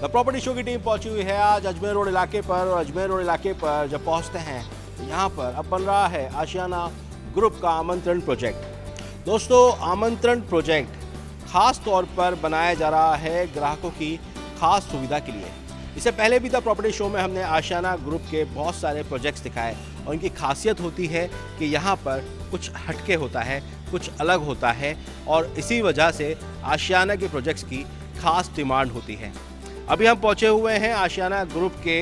The property show की team पहुँची हुई है आज अजमेर रोड इलाके पर और अजमेर रोड इलाके पर जब पहुँचते हैं तो यहाँ पर अब बन रहा है आशियाना ग्रुप का आमंत्रण प्रोजेक्ट। दोस्तों, आमंत्रण प्रोजेक्ट खास तौर पर बनाया जा रहा है ग्राहकों की खास सुविधा के लिए। इससे पहले भी द प्रॉपर्टी शो में हमने आशियाना ग्रुप के बहुत सारे प्रोजेक्ट्स दिखाए और इनकी खासियत होती है कि यहाँ पर कुछ हटके होता है, कुछ अलग होता है और इसी वजह से आशियाना के प्रोजेक्ट्स की खास डिमांड होती है। अभी हम पहुँचे हुए हैं आशियाना ग्रुप के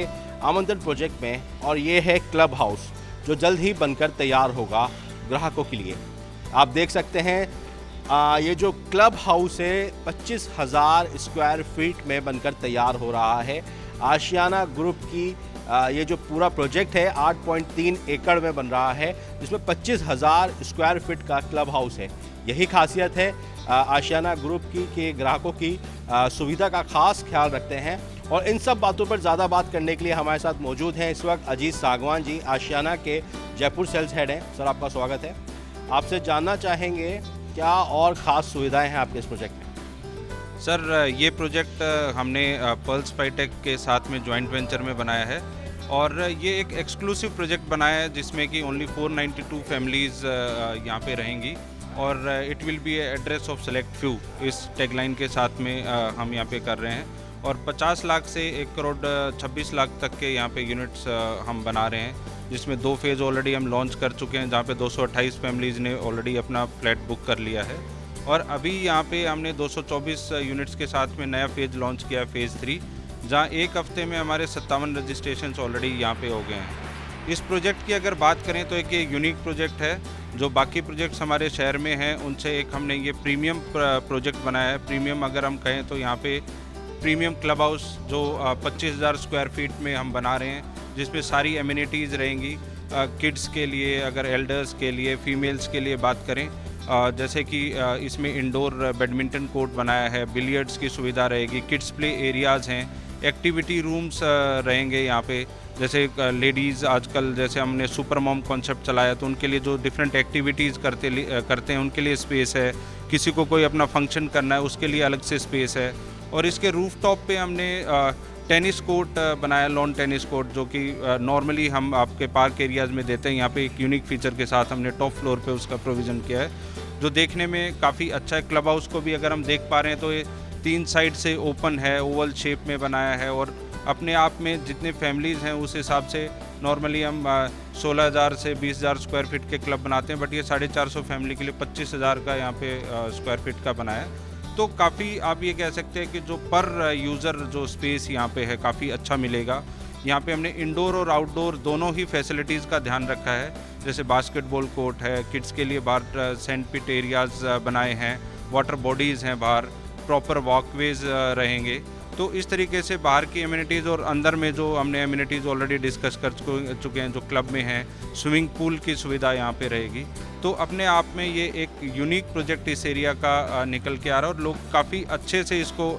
आमंत्रण प्रोजेक्ट में और ये है क्लब हाउस जो जल्द ही बनकर तैयार होगा ग्राहकों के लिए। आप देख सकते हैं आ, ये जो क्लब हाउस है पच्चीस हज़ार स्क्वायर फीट में बनकर तैयार हो रहा है। आशियाना ग्रुप की आ, ये जो पूरा प्रोजेक्ट है 8.3 एकड़ में बन रहा है जिसमें पच्चीस हज़ार स्क्वायर फीट का क्लब हाउस है। यही खासियत है आशियाना ग्रुप की के ग्राहकों की आ, सुविधा का खास ख्याल रखते हैं और इन सब बातों पर ज़्यादा बात करने के लिए हमारे साथ मौजूद हैं इस वक्त अजीत सागवान जी, आशियाना के जयपुर सेल्स हेड हैं। सर, आपका स्वागत है। आपसे जानना चाहेंगे, क्या और ख़ास सुविधाएँ हैं आपके इस प्रोजेक्ट में? सर, ये प्रोजेक्ट हमने पल्स फाइटेक के साथ में जॉइंट वेंचर में बनाया है और ये एक एक्सक्लूसिव प्रोजेक्ट बनाया है जिसमें कि ओनली 492 फैमिलीज़ यहाँ पे रहेंगी। और it will be address of select few इस टैगलाइन के साथ में हम यहाँ पे कर रहे हैं। और 50 लाख से एक करोड़ 26 लाख तक के यहाँ पे यूनिट्स हम बना रहे हैं, जिसमें दो फ़ेज़ ऑलरेडी हम लॉन्च कर चुके हैं, जहाँ पे 228 फैमिलीज़ ने ऑलरेडी अपना फ्लैट बुक कर लिया है। और अभी यहाँ पे हमने 224 यूनिट्स के साथ में नया फ़ेज़ लॉन्च किया है फ़ेज़ थ्री जहाँ एक हफ़्ते में हमारे सत्तावन रजिस्ट्रेशन ऑलरेडी यहाँ पर हो गए हैं। इस प्रोजेक्ट की अगर बात करें तो एक ये यूनिक प्रोजेक्ट है जो बाकी प्रोजेक्ट्स हमारे शहर में हैं, उनसे एक हमने ये प्रीमियम प्रोजेक्ट बनाया है। प्रीमियम अगर हम कहें तो यहाँ पे प्रीमियम क्लब हाउस जो पच्चीस हज़ार स्क्वायर फीट में हम बना रहे हैं जिसमें सारी एम्यूनिटीज़ रहेंगी। किड्स के लिए, अगर एल्डर्स के लिए फीमेल्स के लिए बात करें जैसे कि इसमें इंडोर बैडमिंटन कोर्ट बनाया है बिलियर्ड्स की सुविधा रहेगी किड्स प्ले एरियाज़ हैं। एक्टिविटी रूम्स रहेंगे यहाँ पे। जैसे लेडीज़ आजकल, जैसे हमने सुपर मॉम कॉन्सेप्ट चलाया तो उनके लिए जो डिफरेंट एक्टिविटीज़ करते करते हैं, उनके लिए स्पेस है। किसी को कोई अपना फ़ंक्शन करना है, उसके लिए अलग से स्पेस है। और इसके रूफ टॉप पर हमने टेनिस कोर्ट बनाया लॉन टेनिस कोर्ट जो कि नॉर्मली हम आपके पार्क एरियाज़ में देते हैं। यहाँ पे एक यूनिक फीचर के साथ हमने टॉप फ्लोर पे उसका प्रोविज़न किया है, जो देखने में काफ़ी अच्छा है। क्लब हाउस को भी अगर हम देख पा रहे हैं तो ये तीन साइड से ओपन है, ओवल शेप में बनाया है और अपने आप में जितने फैमिलीज़ हैं उस हिसाब से नॉर्मली हम सोलह हज़ार से बीस हज़ार स्क्वायर फीट के क्लब बनाते हैं बट ये साढ़े चार सौ फैमिली के लिए पच्चीस हज़ार का यहाँ पे स्क्वायर फीट का बनाया है। तो काफ़ी आप ये कह सकते हैं कि जो पर यूज़र जो स्पेस यहाँ पे है, काफ़ी अच्छा मिलेगा। यहाँ पे हमने इंडोर और आउटडोर दोनों ही फैसिलिटीज़ का ध्यान रखा है। जैसे बास्केटबॉल कोर्ट है किड्स के लिए बाहर सेंट पिट एरियाज़ बनाए हैं वाटर बॉडीज़ हैं बाहर। प्रॉपर वॉकवेज रहेंगे। तो इस तरीके से बाहर की एम्यूनिटीज़ और अंदर में जो हमने एम्यूनिटीज़ ऑलरेडी डिस्कस कर चुके हैं जो क्लब में हैं स्विमिंग पूल की सुविधा यहाँ पे रहेगी। तो अपने आप में ये एक यूनिक प्रोजेक्ट इस एरिया का निकल के आ रहा है और लोग काफ़ी अच्छे से इसको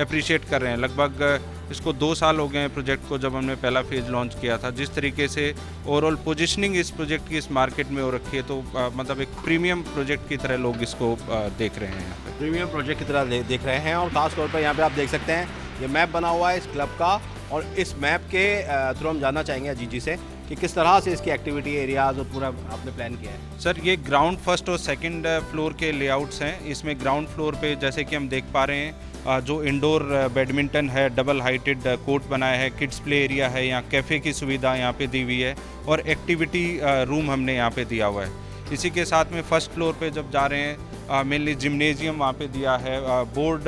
अप्रिशिएट कर रहे हैं। लगभग इसको दो साल हो गए हैं प्रोजेक्ट को जब हमने पहला फ़ेज़ लॉन्च किया था। जिस तरीके से ओवरऑल पोजिशनिंग इस प्रोजेक्ट की इस मार्केट में हो रखी है तो आ, मतलब एक प्रीमियम प्रोजेक्ट की तरह लोग इसको आ, देख रहे हैं यहाँ पर प्रीमियम प्रोजेक्ट की तरह देख रहे हैं और ख़ास तौर पर यहाँ पर आप देख सकते हैं ये मैप बना हुआ है इस क्लब का और इस मैप के थ्रू हम जानना चाहेंगे अजीत जी से कि किस तरह से इसकी एक्टिविटी एरियाज़ और पूरा आपने प्लान किया है। सर ये ग्राउंड फ़र्स्ट और सेकंड फ्लोर के लेआउट्स हैं। इसमें ग्राउंड फ्लोर पे जैसे कि हम देख पा रहे हैं जो इंडोर बैडमिंटन है डबल हाइटेड कोर्ट बनाया है किड्स प्ले एरिया है, यहाँ कैफ़े की सुविधा यहाँ पे दी हुई है और एक्टिविटी रूम हमने यहाँ पे दिया हुआ है। इसी के साथ में फ़र्स्ट फ्लोर पे जब जा रहे हैं मेनली जिमनेजियम वहाँ पे दिया है बोर्ड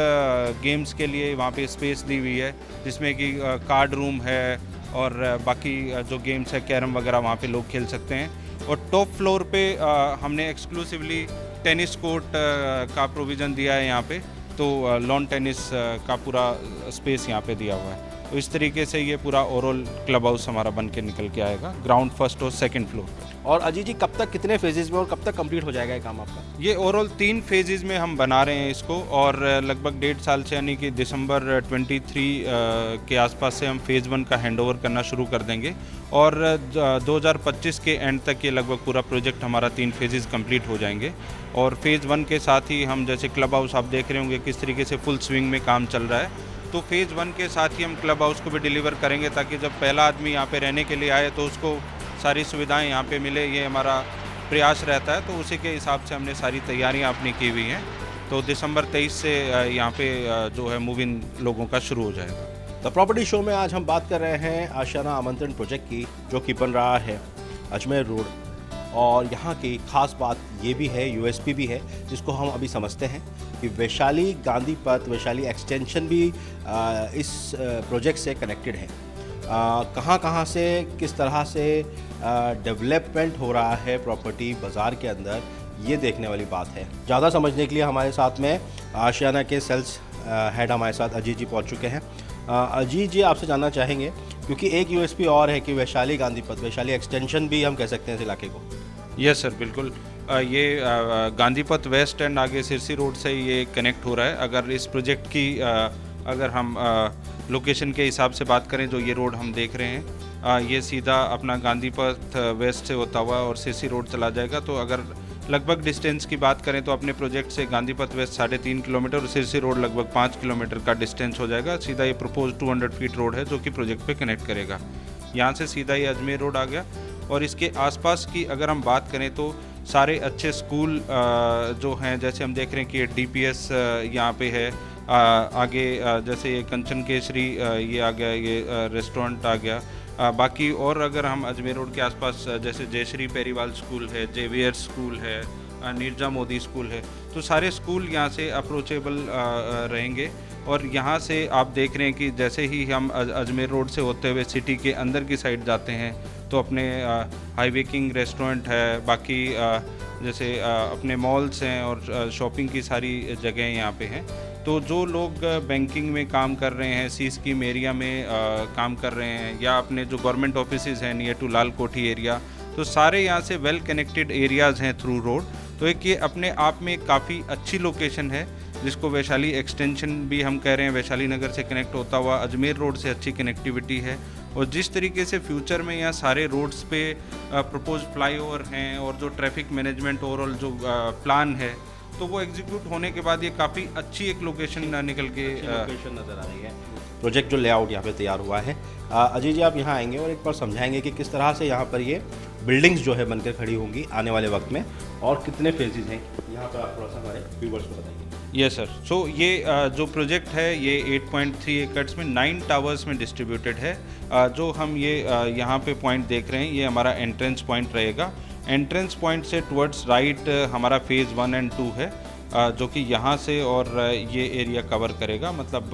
गेम्स के लिए वहाँ पे स्पेस दी हुई है, जिसमें कि कार्ड रूम है और बाकी जो गेम्स है कैरम वगैरह वहाँ पे लोग खेल सकते हैं। और टॉप फ्लोर पे हमने एक्सक्लूसिवली टेनिस कोर्ट का प्रोविज़न दिया है यहाँ पे। तो लॉन टेनिस का पूरा स्पेस यहाँ पे दिया हुआ है। तो इस तरीके से ये पूरा ओवरऑल क्लब हाउस हमारा बन के निकल के आएगा ग्राउंड फ़र्स्ट और सेकंड फ्लोर और अजीत जी कब तक कितने फेजेज में और कब तक कंप्लीट हो जाएगा ये काम आपका? ये ओवरऑल तीन फेजेज में हम बना रहे हैं इसको और लगभग डेढ़ साल से यानी कि दिसंबर 23 के आसपास से हम फ़ेज़ वन का हैंडओवर करना शुरू कर देंगे और 2025 के एंड तक ये लगभग पूरा प्रोजेक्ट हमारा तीन फेजेज कंप्लीट हो जाएँगे और फ़ेज़ वन के साथ ही हम जैसे क्लब हाउस आप देख रहे होंगे किस तरीके से फुल स्विंग में काम चल रहा है। तो फ़ेज़ वन के साथ ही हम क्लब हाउस को भी डिलीवर करेंगे ताकि जब पहला आदमी यहाँ पे रहने के लिए आए तो उसको सारी सुविधाएँ यहाँ पे मिले, ये हमारा प्रयास रहता है। तो उसी के हिसाब से हमने सारी तैयारियाँ अपनी की हुई हैं। तो दिसंबर तेईस से यहाँ पे जो है मूव इन लोगों का शुरू हो जाएगा। द प्रॉपर्टी शो में आज हम बात कर रहे हैं आशाना आमंत्रण प्रोजेक्ट की, जो कि बन रहा है अजमेर रोड। और यहाँ की ख़ास बात ये भी है यूएसपी भी है, जिसको हम अभी समझते हैं कि वैशाली गांधी पथ, वैशाली एक्सटेंशन भी इस प्रोजेक्ट से कनेक्टेड है। कहाँ कहाँ से, किस तरह से डेवलपमेंट हो रहा है प्रॉपर्टी बाज़ार के अंदर, ये देखने वाली बात है। ज़्यादा समझने के लिए हमारे साथ में आशियाना के सेल्स हेड हमारे साथ अजीत जी पहुँच चुके हैं। अजीत जी, आपसे जानना चाहेंगे क्योंकि एक यूएसपी और है कि वैशाली गांधी पथ वैशाली एक्सटेंशन भी हम कह सकते हैं इस इलाके को। यस सर बिल्कुल। ये गांधी पथ वेस्ट एंड आगे सिरसी रोड से ये कनेक्ट हो रहा है। अगर इस प्रोजेक्ट की अगर हम लोकेशन के हिसाब से बात करें, जो ये रोड हम देख रहे हैं ये सीधा अपना गांधी पथ वेस्ट से होता हुआ और सिरसी रोड चला जाएगा। तो अगर लगभग डिस्टेंस की बात करें तो अपने प्रोजेक्ट से गांधी पथ वेस्ट साढ़े तीन किलोमीटर और सिरसी रोड लगभग पाँच किलोमीटर का डिस्टेंस हो जाएगा। सीधा ये प्रपोज 200 फीट रोड है जो कि प्रोजेक्ट पे कनेक्ट करेगा। यहाँ से सीधा ये अजमेर रोड आ गया और इसके आसपास की अगर हम बात करें तो सारे अच्छे स्कूल जो हैं, जैसे हम देख रहे हैं कि डी पी एस यहाँ पे है। आगे जैसे ये कंचन केसरी ये आ गया, ये रेस्टोरेंट आ गया। बाकी और अगर हम अजमेर रोड के आसपास जैसे जयश्री पेरीवाल स्कूल है, जेवियर स्कूल है नीरजा मोदी स्कूल है तो सारे स्कूल यहाँ से अप्रोचेबल रहेंगे। और यहाँ से आप देख रहे हैं कि जैसे ही हम अजमेर रोड से होते हुए सिटी के अंदर की साइड जाते हैं तो अपने हाईवे किंग रेस्टोरेंट है, बाकी जैसे अपने मॉल्स हैं और शॉपिंग की सारी जगह यहाँ पे हैं। तो जो लोग बैंकिंग में काम कर रहे हैं सी स्कीम एरिया में आ, काम कर रहे हैं या अपने जो गवर्नमेंट ऑफ़िस हैं near to Lal Kothi area तो सारे यहाँ से वेल कनेक्टेड एरियाज़ हैं थ्रू रोड तो एक ये अपने आप में काफ़ी अच्छी लोकेशन है जिसको वैशाली एक्सटेंशन भी हम कह रहे हैं वैशाली नगर से कनेक्ट होता हुआ अजमेर रोड से अच्छी कनेक्टिविटी है. और जिस तरीके से फ्यूचर में यहाँ सारे रोड्स पे प्रपोज फ्लाईओवर हैं और जो ट्रैफ़िक मैनेजमेंट ओवरऑल जो प्लान है तो वो एग्जीक्यूट होने के बाद ये काफ़ी अच्छी एक लोकेशन निकल के लोकेशन नज़र आ रही है। प्रोजेक्ट जो लेआउट यहाँ पे तैयार हुआ है। अजय जी आप यहाँ आएँगे और एक बार समझाएँगे कि किस तरह से यहाँ पर ये बिल्डिंग्स जो है बनकर खड़ी होंगी आने वाले वक्त में और कितने फेजेज हैं। यहाँ पर आप थोड़ा सा हमारे व्यूवर्स को बताइए। यस सर सो ये जो प्रोजेक्ट है ये 8.3 एकड़्स में नाइन टावर्स में डिस्ट्रीब्यूटेड है। जो हम ये यहाँ पे पॉइंट देख रहे हैं ये हमारा एंट्रेंस पॉइंट रहेगा। एंट्रेंस पॉइंट से टुवर्ड्स राइट हमारा फ़ेज़ वन एंड टू है जो कि यहाँ से और ये एरिया कवर करेगा मतलब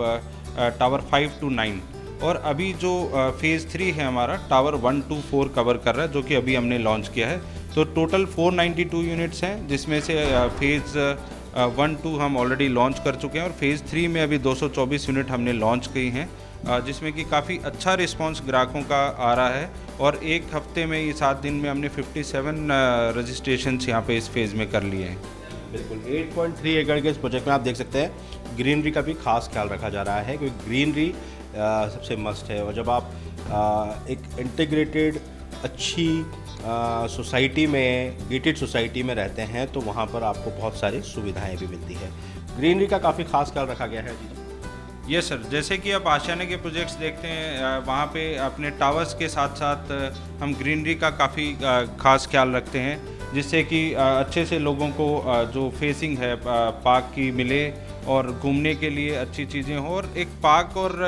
टावर फाइव टू नाइन और अभी जो फ़ेज़ थ्री है हमारा tower one two four cover कर रहा है, जो कि अभी हमने लॉन्च किया है। तो टोटल 492 यूनिट्स हैं, जिसमें से फ़ेज़ वन टू हम ऑलरेडी लॉन्च कर चुके हैं और फ़ेज़ थ्री में अभी 224 यूनिट हमने लॉन्च की हैं। जिसमें कि काफ़ी अच्छा रिस्पांस ग्राहकों का आ रहा है और एक हफ़्ते में ये सात दिन में हमने 57 रजिस्ट्रेशन यहाँ पे इस फ़ेज़ में कर लिए हैं। बिल्कुल 8.3 एकड़ के इस प्रोजेक्ट में आप देख सकते हैं ग्रीनरी का भी खास ख्याल रखा जा रहा है क्योंकि ग्रीनरी सबसे मस्ट है और जब आप आ, एक इंटीग्रेटेड अच्छी सोसाइटी में गेटेड सोसाइटी में रहते हैं तो वहाँ पर आपको बहुत सारी सुविधाएँ भी मिलती है। ग्रीनरी का काफ़ी खास ख्याल रखा गया है यस सर जैसे कि आप आशियाने के प्रोजेक्ट्स देखते हैं वहाँ पे अपने टावर्स के साथ साथ हम ग्रीनरी का काफ़ी खास ख्याल रखते हैं, जिससे कि अच्छे से लोगों को जो फेसिंग है पार्क की मिले और घूमने के लिए अच्छी चीज़ें हो। और एक पार्क और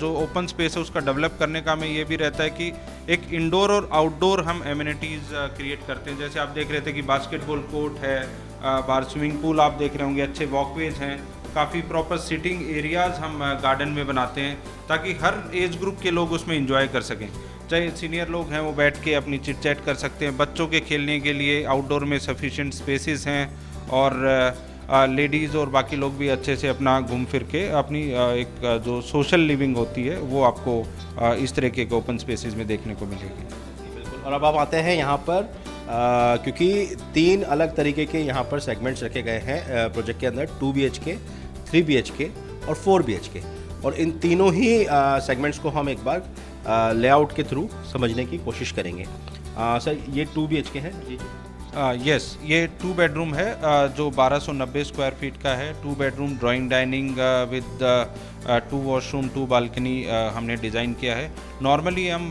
जो ओपन स्पेस है, उसका डेवलप करने का हमें ये भी रहता है कि एक इंडोर और आउटडोर हम एम्यूनिटीज़ क्रिएट करते हैं। जैसे आप देख रहे थे कि बास्केटबॉल कोर्ट है बाहर स्विमिंग पूल आप देख रहे होंगे, अच्छे वॉकवेज हैं। काफ़ी प्रॉपर सिटिंग एरियाज़ हम गार्डन में बनाते हैं, ताकि हर एज ग्रुप के लोग उसमें इंजॉय कर सकें। चाहे सीनियर लोग हैं, वो बैठ के अपनी चिट चैट कर सकते हैं। बच्चों के खेलने के लिए आउटडोर में सफिशेंट स्पेसेस हैं और लेडीज़ और बाकी लोग भी अच्छे से अपना घूम फिर के अपनी एक जो सोशल लिविंग होती है वो आपको इस तरह के ओपन स्पेसिस में देखने को मिलेगी। बिल्कुल। और अब आप आते हैं यहाँ पर आ, क्योंकि तीन अलग तरीके के यहाँ पर सेगमेंट्स रखे गए हैं प्रोजेक्ट के अंदर two B H K three B H K और फोर बी एच के और इन तीनों ही सेगमेंट्स को हम एक बार लेआउट के थ्रू समझने की कोशिश करेंगे। आ, सर ये टू बी एच के हैं? जी। यस ये टू बेडरूम है जो 1290 स्क्वायर फीट का है। Two bedroom drawing dining with two washroom two balcony हमने डिज़ाइन किया है। नॉर्मली हम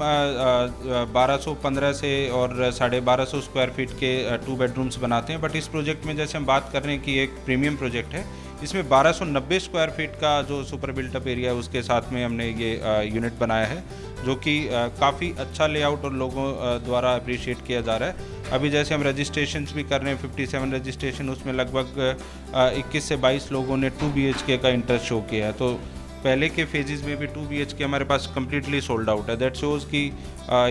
बारह सौ पंद्रह से और साढ़े बारह सौ स्क्वायर फीट के टू बेडरूम्स बनाते हैं। बट इस प्रोजेक्ट में जैसे हम बात कर रहे हैं कि एक प्रीमियम प्रोजेक्ट है इसमें 1290 स्क्वायर फीट का जो सुपर बिल्टअप एरिया है, उसके साथ में हमने ये यूनिट बनाया है, जो कि काफ़ी अच्छा लेआउट और लोगों द्वारा अप्रिशिएट किया जा रहा है। अभी जैसे हम रजिस्ट्रेशन भी कर रहे हैं 57 रजिस्ट्रेशन उसमें लगभग 21 से 22 लोगों ने 2 बी का इंटरेस्ट शो किया है। तो पहले के फेजेस में भी टू बी के हमारे पास कम्प्लीटली सोल्ड आउट है। दैट शोज़ कि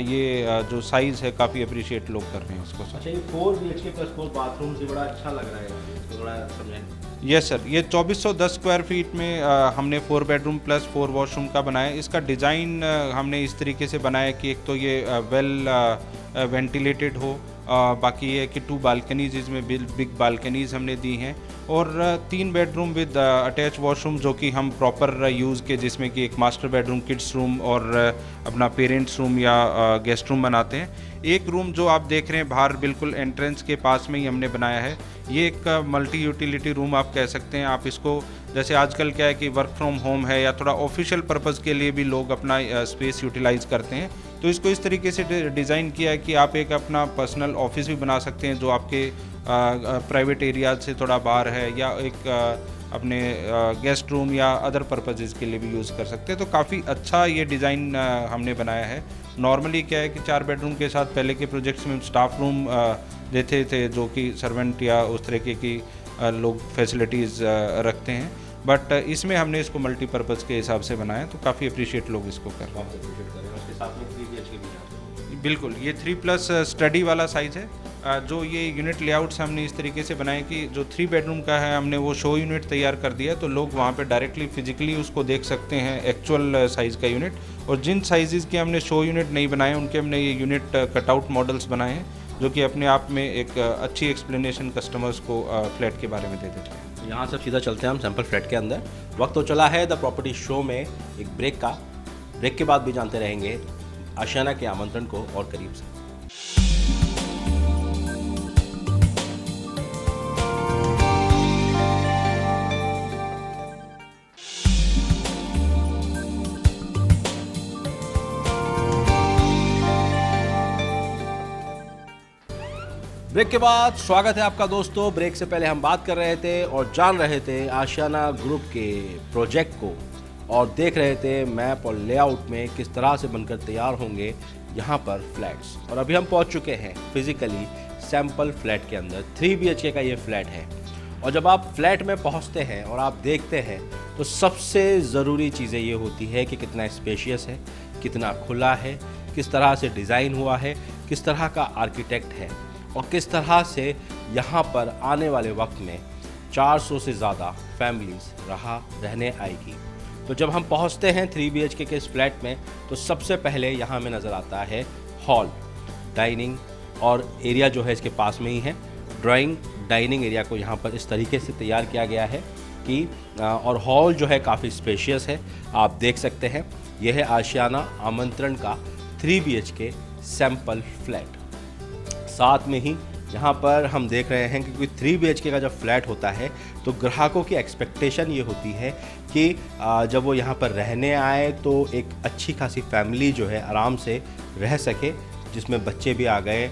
ये जो साइज़ है, काफ़ी अप्रिशिएट लोग कर रहे हैं उसको। अच्छा ये four B H K plus four bathroom से बड़ा अच्छा लग रहा है। समझें यस सर ये 2410 स्क्वायर फीट में आ, हमने four bedroom plus four washroom का बनाया। इसका डिज़ाइन हमने इस तरीके से बनाया कि एक तो ये आ, वेल वेंटिलेटेड हो आ, बाकी ये कि टू बालकनीज इसमें बिग बालकनीज हमने दी हैं। और तीन बेडरूम विद अटैच वॉशरूम जो कि हम प्रॉपर यूज़ के जिसमें कि एक मास्टर बेडरूम किड्स रूम और अपना पेरेंट्स रूम या गेस्ट रूम बनाते हैं। एक रूम जो आप देख रहे हैं बाहर बिल्कुल एंट्रेंस के पास में ही हमने बनाया है। ये एक मल्टी यूटिलिटी रूम आप कह सकते हैं। आप इसको, जैसे आजकल क्या है कि वर्क फ्रॉम होम है या थोड़ा ऑफिशियल पर्पज़ के लिए भी लोग अपना स्पेस यूटिलाइज़ करते हैं। तो इसको इस तरीके से डिज़ाइन किया है कि आप एक अपना पर्सनल ऑफ़िस भी बना सकते हैं जो आपके प्राइवेट एरिया से थोड़ा बाहर है या एक अपने गेस्ट रूम या अदर पर्पजेज़ के लिए भी यूज़ कर सकते हैं। तो काफ़ी अच्छा ये डिज़ाइन हमने बनाया है। नॉर्मली क्या है कि चार बेडरूम के साथ पहले के प्रोजेक्ट्स में स्टाफ रूम देते थे जो कि सर्वेंट या उस तरीके की लोग फैसिलिटीज़ रखते हैं। बट इसमें हमने इसको मल्टीपर्पज़ के हिसाब से बनाया तो काफ़ी अप्रिशिएट लोग इसको कर रहे हैं। बिल्कुल ये थ्री प्लस स्टडी वाला साइज़ है। जो ये यूनिट लेआउट्स हमने इस तरीके से बनाए कि जो थ्री बेडरूम का है, हमने वो शो यूनिट तैयार कर दिया तो लोग वहाँ पे डायरेक्टली फिजिकली उसको देख सकते हैं एक्चुअल साइज़ का यूनिट और जिन साइज़ के हमने शो यूनिट नहीं बनाए, उनके हमने ये यूनिट कटआउट मॉडल्स बनाए हैं, जो कि अपने आप में एक अच्छी एक्सप्लेनेशन कस्टमर्स को फ्लैट के बारे में दे देते हैं। यहाँ से सीधा चलते हैं हम सैंपल फ्लैट के अंदर। वक्त तो चला है द प्रॉपर्टी शो में एक ब्रेक का। ब्रेक के बाद भी जानते रहेंगे। आशियाना के आमंत्रण को और करीब से। ब्रेक के बाद स्वागत है आपका दोस्तों। ब्रेक से पहले हम बात कर रहे थे और जान रहे थे आशियाना ग्रुप के प्रोजेक्ट को और देख रहे थे मैप और लेआउट में किस तरह से बनकर तैयार होंगे यहाँ पर फ्लैट्स। और अभी हम पहुँच चुके हैं फिजिकली सैंपल फ्लैट के अंदर। थ्री बी का ये फ्लैट है। और जब आप फ्लैट में पहुँचते हैं और आप देखते हैं तो सबसे ज़रूरी चीज़ें ये होती है कि कितना स्पेशियस है, कितना खुला है, किस तरह से डिज़ाइन हुआ है, किस तरह का आर्किटेक्ट है। और किस तरह से यहाँ पर आने वाले वक्त में 400 से ज़्यादा फैमिलीज़ रहा, रहने आएगी। तो जब हम पहुँचते हैं थ्री बी के इस फ्लैट में तो सबसे पहले यहाँ में नज़र आता है हॉल डाइनिंग और एरिया जो है इसके पास में ही है। ड्राइंग डाइनिंग एरिया को यहाँ पर इस तरीके से तैयार किया गया है कि और हॉल जो है काफ़ी स्पेशियस है। आप देख सकते हैं, यह है आशियाना आमंत्रण का three B K sample flat साथ में ही यहाँ पर हम देख रहे हैं कि कोई थ्री बी का जब फ्लैट होता है तो ग्राहकों की एक्सपेक्टेशन ये होती है कि जब वो यहाँ पर रहने आए तो एक अच्छी खासी फैमिली जो है आराम से रह सके, जिसमें बच्चे भी आ गए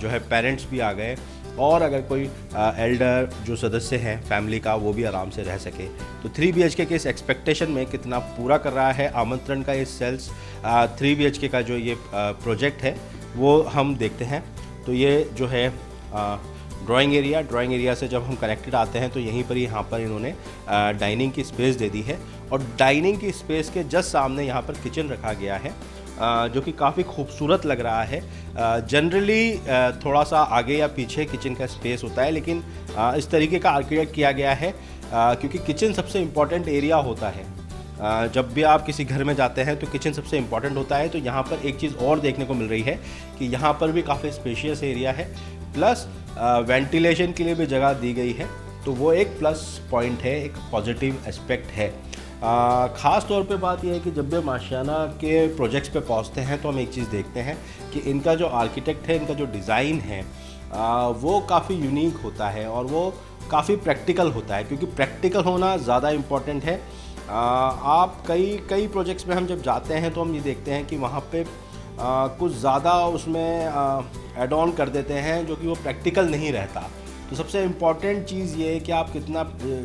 जो है पेरेंट्स भी आ गए, और अगर कोई एल्डर जो सदस्य हैं फैमिली का, वो भी आराम से रह सके। तो थ्री बी के इस एक्सपेक्टेशन में कितना पूरा कर रहा है आमंत्रण का ये सेल्स थ्री बी का जो ये प्रोजेक्ट है, वो हम देखते हैं। तो ये जो है ड्राइंग एरिया ड्राइंग एरिया से जब हम कनेक्टेड आते हैं तो यहीं पर यहाँ पर इन्होंने डाइनिंग की स्पेस दे दी है। और डाइनिंग की स्पेस के जस्ट सामने यहाँ पर किचन रखा गया है जो कि काफ़ी खूबसूरत लग रहा है। जनरली थोड़ा सा आगे या पीछे किचन का स्पेस होता है, लेकिन इस तरीके का आर्किटेक्ट किया गया है क्योंकि किचन सबसे इंपॉर्टेंट एरिया होता है। जब भी आप किसी घर में जाते हैं तो किचन सबसे इंपॉर्टेंट होता है तो यहाँ पर एक चीज़ और देखने को मिल रही है कि यहाँ पर भी काफ़ी स्पेशियस एरिया है। प्लस वेंटिलेशन के लिए भी जगह दी गई है तो वो एक प्लस पॉइंट है एक पॉजिटिव एस्पेक्ट है। ख़ास तौर पे बात यह है कि जब भी माशियाना के प्रोजेक्ट्स पे पहुँचते हैं तो हम एक चीज़ देखते हैं कि इनका जो आर्किटेक्ट है इनका जो डिज़ाइन है आ, वो काफ़ी यूनिक होता है और वो काफ़ी प्रैक्टिकल होता है क्योंकि प्रैक्टिकल होना ज़्यादा इंपॉर्टेंट है। आप कई कई प्रोजेक्ट्स में हम जब जाते हैं तो हम ये देखते हैं कि वहाँ पे आ, कुछ ज़्यादा उसमें एड ऑन कर देते हैं जो कि वो प्रैक्टिकल नहीं रहता। तो सबसे इंपॉर्टेंट चीज़ ये है कि आप कितना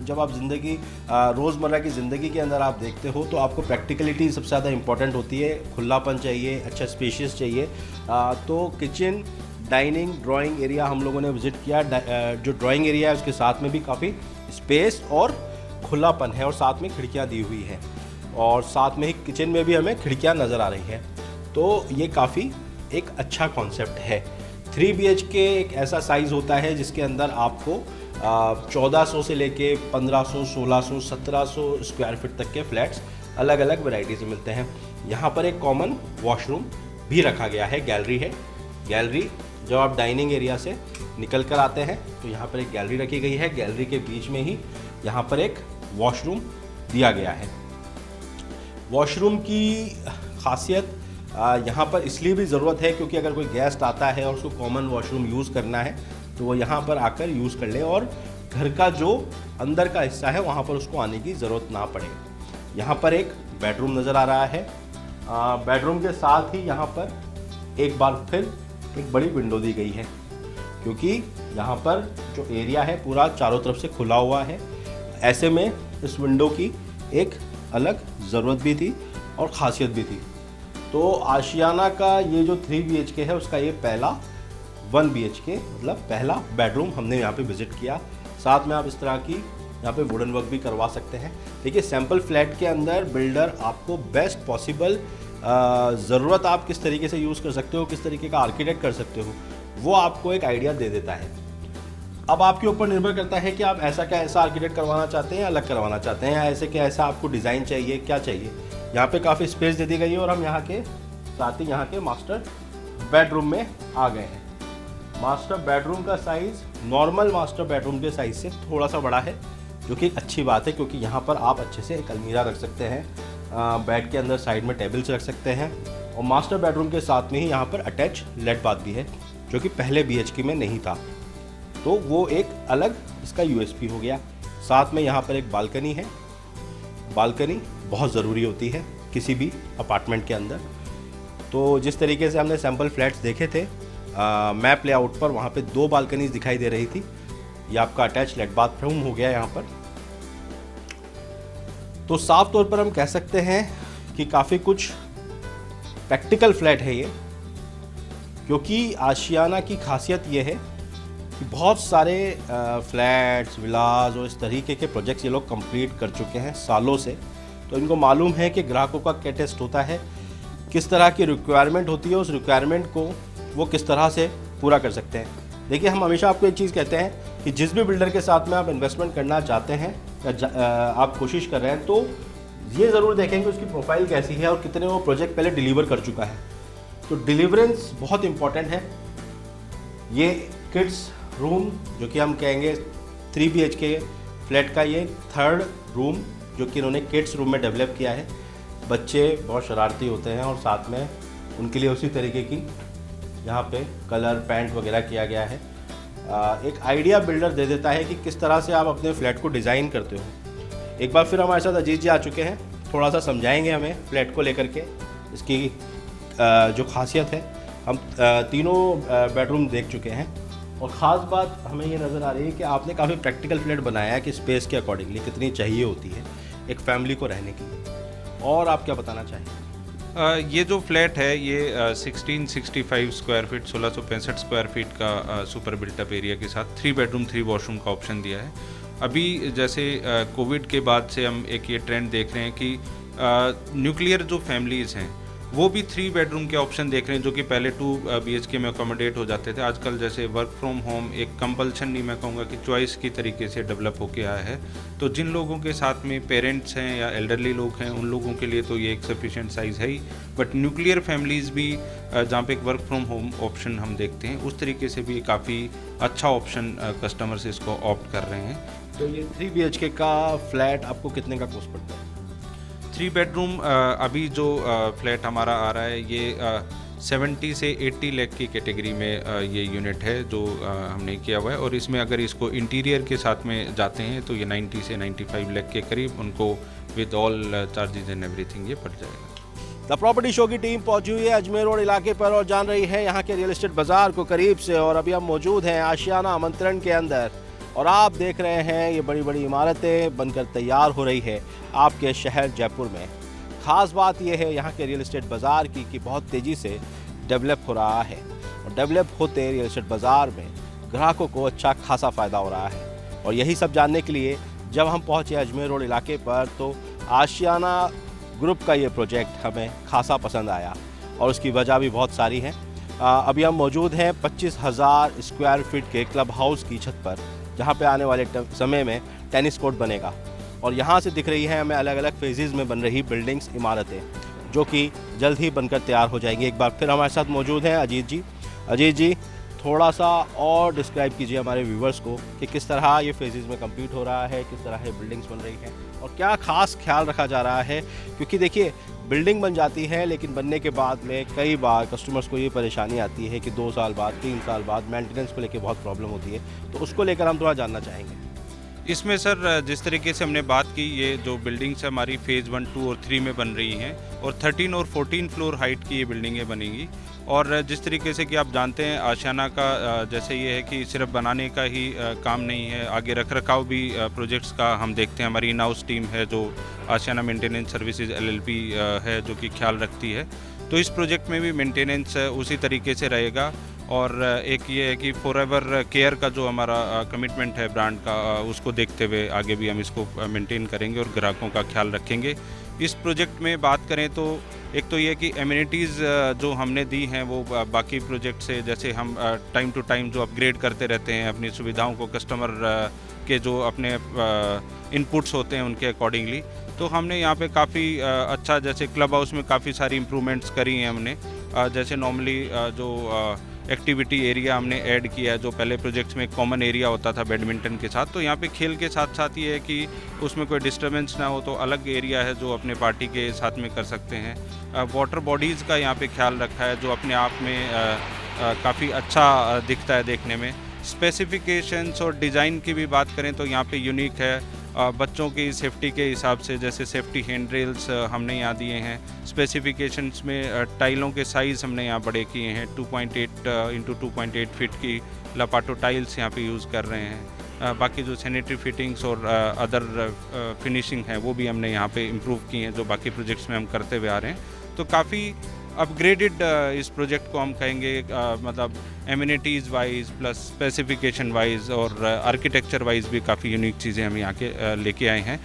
जब आप ज़िंदगी रोज़मर्रा की ज़िंदगी के अंदर आप देखते हो तो आपको प्रैक्टिकलिटी सबसे ज़्यादा इंपॉर्टेंट होती है। खुलापन चाहिए अच्छा स्पेशियस चाहिए। आ, तो किचन डाइनिंग ड्राइंग एरिया हम लोगों ने विज़िट किया। जो ड्राइंग एरिया है उसके साथ में भी काफ़ी स्पेस और खुलापन है और साथ में खिड़कियाँ दी हुई हैं और साथ में ही किचन में भी हमें खिड़कियाँ नज़र आ रही हैं। तो ये काफ़ी एक अच्छा कॉन्सेप्ट है। थ्री बीएच के एक ऐसा साइज़ होता है जिसके अंदर आपको चौदह सौ से लेके पंद्रह सौ, सोलह सौ, सत्रह सौ स्क्वायर फीट तक के फ्लैट्स अलग अलग वैरायटी से मिलते हैं। यहाँ पर एक कॉमन वॉशरूम भी रखा गया है गैलरी है। गैलरी जब आप डाइनिंग एरिया से निकल कर आते हैं तो यहाँ पर एक गैलरी रखी गई है। गैलरी के बीच में ही यहाँ पर एक वॉशरूम दिया गया है। वॉशरूम की खासियत यहाँ पर इसलिए भी ज़रूरत है क्योंकि अगर कोई गेस्ट आता है और उसको कॉमन वॉशरूम यूज़ करना है तो वो यहाँ पर आकर यूज़ कर ले और घर का जो अंदर का हिस्सा है, वहाँ पर उसको आने की ज़रूरत ना पड़े। यहाँ पर एक बेडरूम नज़र आ रहा है। बेडरूम के साथ ही यहाँ पर एक बार फिर एक बड़ी विंडो दी गई है, क्योंकि यहाँ पर जो एरिया है, पूरा चारों तरफ़ से खुला हुआ है। ऐसे में इस विंडो की एक अलग ज़रूरत भी थी और ख़ासियत भी थी। तो आशियाना का ये जो थ्री बी है, उसका ये पहला वन बी मतलब पहला बेडरूम हमने यहाँ पे विज़िट किया। साथ में आप इस तरह की यहाँ पे वुडन वर्क भी करवा सकते हैं। देखिए सैंपल फ्लैट के अंदर बिल्डर आपको बेस्ट पॉसिबल ज़रूरत आप किस तरीके से यूज़ कर सकते हो, किस तरीके का आर्किटेक्ट कर सकते हो, वो आपको एक आइडिया दे देता है। अब आपके ऊपर निर्भर करता है कि आप ऐसा क्या ऐसा आर्किटेक्ट करवाना चाहते हैं या अलग करवाना चाहते हैं, या ऐसे क्या ऐसा आपको डिज़ाइन चाहिए, क्या चाहिए? यहाँ पे काफ़ी स्पेस दे दी गई है और हम यहाँ के साथ ही यहाँ के मास्टर बेडरूम में आ गए हैं। मास्टर बेडरूम का साइज़ नॉर्मल मास्टर बेडरूम के साइज़ से थोड़ा सा बड़ा है, जो कि अच्छी बात है, क्योंकि यहाँ पर आप अच्छे से एक अलमीरा रख सकते हैं बेड के अंदर साइड में टेबल्स रख सकते हैं और मास्टर बेडरूम के साथ में ही यहाँ पर अटैच लेट बाथ भी है, जो कि पहले बी में नहीं था। तो वो एक अलग इसका यू हो गया। साथ में यहाँ पर एक बालकनी है। बालकनी बहुत ज़रूरी होती है किसी भी अपार्टमेंट के अंदर। तो जिस तरीके से हमने सैंपल फ्लैट्स देखे थे मैप लेआउट पर वहाँ पे दो बालकनीज दिखाई दे रही थी। ये आपका अटैच लेट बाथरूम हो गया यहाँ पर। तो साफ़ तौर पर हम कह सकते हैं कि काफ़ी कुछ प्रैक्टिकल फ्लैट है ये, क्योंकि आशियाना की खासियत ये है बहुत सारे फ्लैट्स विलाज और इस तरीके के प्रोजेक्ट्स ये लोग कंप्लीट कर चुके हैं सालों से। तो इनको मालूम है कि ग्राहकों का क्या टेस्ट होता है, किस तरह की रिक्वायरमेंट होती है, उस रिक्वायरमेंट को वो किस तरह से पूरा कर सकते हैं। देखिए, हम हमेशा आपको एक चीज़ कहते हैं कि जिस भी बिल्डर के साथ में आप इन्वेस्टमेंट करना चाहते हैं या आप कोशिश कर रहे हैं तो ये ज़रूर देखें कि उसकी प्रोफ़ाइल कैसी है और कितने वो प्रोजेक्ट पहले डिलीवर कर चुका है। तो डिलीवरेंस बहुत इंपॉर्टेंट है। ये किड्स रूम जो कि हम कहेंगे थ्री बी के फ्लैट का ये थर्ड रूम जो कि इन्होंने किड्स रूम में डेवलप किया है। बच्चे बहुत शरारती होते हैं और साथ में उनके लिए उसी तरीके की यहाँ पे कलर पेंट वगैरह किया गया है। एक आइडिया बिल्डर दे देता है कि किस तरह से आप अपने फ्लैट को डिज़ाइन करते हो। एक बार फिर हमारे साथ अजीत जी आ चुके हैं। थोड़ा सा समझाएँगे हमें फ्लैट को लेकर के। इसकी जो खासियत है, हम तीनों बेडरूम देख चुके हैं। और ख़ास बात हमें ये नज़र आ रही है कि आपने काफ़ी प्रैक्टिकल फ्लैट बनाया है कि स्पेस के अकॉर्डिंगली कितनी चाहिए होती है एक फैमिली को रहने के लिए। और आप क्या बताना चाहेंगे? ये जो फ्लैट है, ये sixteen sixty five square feet सोलह सौ पैंसठ स्क्वायर फीट का सुपर बिल्टअप एरिया के साथ थ्री बेडरूम थ्री वॉशरूम का ऑप्शन दिया है। अभी जैसे कोविड के बाद से हम एक ये ट्रेंड देख रहे हैं कि न्यूक्लियर जो फैमिलीज़ हैं वो भी थ्री बेडरूम के ऑप्शन देख रहे हैं, जो कि पहले टू बी एच के में अकोमोडेट हो जाते थे। आजकल जैसे वर्क फ्रॉम होम एक कंपल्शन नहीं, मैं कहूँगा कि चॉइस की तरीके से डेवलप होके आया है। तो जिन लोगों के साथ में पेरेंट्स हैं या एल्डरली लोग हैं, उन लोगों के लिए तो ये एक सफिशेंट साइज़ है ही। बट न्यूक्लियर फैमिलीज़ भी जहाँ पे एक वर्क फ्रॉम होम ऑप्शन हम देखते हैं, उस तरीके से भी काफ़ी अच्छा ऑप्शन कस्टमर्स इसको ऑप्ट कर रहे हैं। तो ये थ्री बी का फ्लैट आपको कितने का कोस्ट पड़ता है? थ्री बेडरूम अभी जो फ्लैट हमारा आ रहा है, ये 70 से एट्टी लैख की कैटेगरी में ये यूनिट है जो हमने किया हुआ है। और इसमें अगर इसको इंटीरियर के साथ में जाते हैं तो ये 90 से नाइन्टी फाइव लैख के करीब उनको with all charges and everything ये पड़ जाएगा। द प्रॉपर्टी शो की टीम पहुँची हुई है अजमेर रोड इलाके पर और जान रही है यहाँ के रियल एस्टेट बाज़ार को करीब से। और अभी हम मौजूद हैं आशियाना आमंत्रण के अंदर। और आप देख रहे हैं ये बड़ी बड़ी इमारतें बनकर तैयार हो रही है आपके शहर जयपुर में। ख़ास बात यह है यहाँ के रियल इस्टेट बाज़ार की कि बहुत तेज़ी से डेवलप हो रहा है। और डेवलप होते रियल इस्टेट बाज़ार में ग्राहकों को अच्छा खासा फ़ायदा हो रहा है। और यही सब जानने के लिए जब हम पहुँचे अजमेर रोड इलाके पर तो आशियाना ग्रुप का ये प्रोजेक्ट हमें खासा पसंद आया और उसकी वजह भी बहुत सारी है। अभी हम मौजूद हैं पच्चीस हज़ार स्क्वायर फीट के क्लब हाउस की छत पर। जहाँ पे आने वाले समय में टेनिस कोर्ट बनेगा। और यहाँ से दिख रही है, हमें अलग अलग फेजेज़ में बन रही बिल्डिंग्स इमारतें, जो कि जल्द ही बनकर तैयार हो जाएँगी। एक बार फिर हमारे साथ मौजूद हैं अजीत जी। अजीत जी थोड़ा सा और डिस्क्राइब कीजिए हमारे व्यूवर्स को कि किस तरह ये फेजेज़ में कंप्लीट हो रहा है, किस तरह ये बिल्डिंग्स बन रही हैं और क्या खास ख्याल रखा जा रहा है। क्योंकि देखिए बिल्डिंग बन जाती है, लेकिन बनने के बाद में कई बार कस्टमर्स को ये परेशानी आती है कि दो साल बाद, तीन साल बाद मेंटेनेंस को लेकर बहुत प्रॉब्लम होती है। तो उसको लेकर हम थोड़ा जानना चाहेंगे। इसमें सर, जिस तरीके से हमने बात की, ये जो बिल्डिंग्स हमारी फ़ेज़ वन टू और थ्री में बन रही हैं और 13 और 14 फ्लोर हाइट की ये बिल्डिंगें बनेंगी। और जिस तरीके से कि आप जानते हैं, आशियाना का जैसे ये है कि सिर्फ़ बनाने का ही काम नहीं है, आगे रख रखाव भी प्रोजेक्ट्स का हम देखते हैं। हमारी इन हाउस टीम है जो आशियाना मेंटेनेंस सर्विसेज़ एलएलपी है जो कि ख्याल रखती है। तो इस प्रोजेक्ट में भी मेंटेनेंस उसी तरीके से रहेगा। और एक ये है कि फॉर एवर केयर का जो हमारा कमिटमेंट है ब्रांड का उसको देखते हुए आगे भी हम इसको मेंटेन करेंगे और ग्राहकों का ख्याल रखेंगे। इस प्रोजेक्ट में बात करें तो एक तो ये कि एम्यूनिटीज़ जो हमने दी हैं, वो बाकी प्रोजेक्ट से जैसे हम टाइम टू टाइम जो अपग्रेड करते रहते हैं, अपनी सुविधाओं को कस्टमर के जो अपने इनपुट्स होते हैं, उनके अकॉर्डिंगली तो हमने यहाँ पे काफ़ी अच्छा जैसे क्लब हाउस में काफ़ी सारी इम्प्रूवमेंट्स करी हैं हमने। जैसे नॉर्मली जो एक्टिविटी एरिया हमने ऐड किया है, जो पहले प्रोजेक्ट्स में कॉमन एरिया होता था बैडमिंटन के साथ। तो यहाँ पे खेल के साथ साथ ये है कि उसमें कोई डिस्टरबेंस ना हो तो अलग एरिया है जो अपने पार्टी के साथ में कर सकते हैं। वाटर बॉडीज़ का यहाँ पे ख्याल रखा है, जो अपने आप में काफ़ी अच्छा दिखता है देखने में। स्पेसिफिकेशंस और डिज़ाइन की भी बात करें तो यहाँ पे यूनिक है। बच्चों की सेफ्टी के हिसाब से, जैसे सेफ्टी हैंड रेल्स हमने यहाँ दिए हैं। स्पेसिफिकेशंस में टाइलों के साइज़ हमने यहाँ बड़े किए हैं। 2.8 point eight into two feet की लपाटो टाइल्स यहाँ पे यूज़ कर रहे हैं। बाकी जो सैनिटरी फिटिंग्स और अदर फिनिशिंग है, वो भी हमने यहाँ पे इम्प्रूव की हैं, जो बाकी प्रोजेक्ट्स में हम करते हुए आ रहे हैं। तो काफ़ी अपग्रेडेड इस प्रोजेक्ट को हम कहेंगे मतलब amenities wise plus specification wise और आर्किटेक्चर वाइज भी काफ़ी यूनिक चीज़ें हम यहाँ के लेके आए हैं।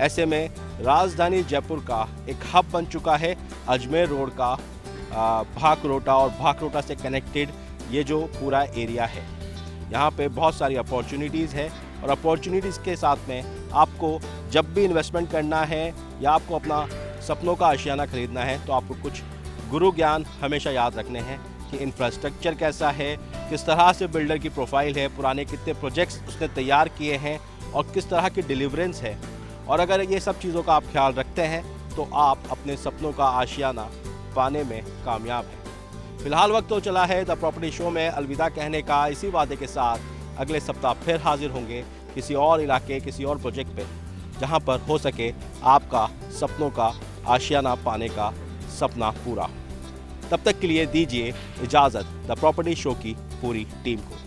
ऐसे में राजधानी जयपुर का एक हब बन चुका है, अजमेर रोड का भाकरोटा और भाकरोटा से कनेक्टेड ये जो पूरा एरिया है। यहाँ पे बहुत सारी अपॉर्चुनिटीज़ है और अपॉर्चुनिटीज़ के साथ में आपको जब भी इन्वेस्टमेंट करना है या आपको अपना सपनों का आशियाना खरीदना है तो आपको कुछ गुरु ज्ञान हमेशा याद रखने हैं कि इंफ्रास्ट्रक्चर कैसा है, किस तरह से बिल्डर की प्रोफ़ाइल है, पुराने कितने प्रोजेक्ट्स उसने तैयार किए हैं और किस तरह की डिलीवरेंस है। और अगर ये सब चीज़ों का आप ख्याल रखते हैं तो आप अपने सपनों का आशियाना पाने में कामयाब हैं। फ़िलहाल वक्त तो चला है द प्रॉपर्टी शो में। अलविदा कहने का इसी वादे के साथ अगले सप्ताह फिर हाजिर होंगे किसी और इलाके, किसी और प्रोजेक्ट पे, जहाँ पर हो सके आपका सपनों का आशियाना पाने का सपना पूरा। तब तक के लिए दीजिए इजाज़त। द प्रॉपर्टी शो की पूरी टीम को।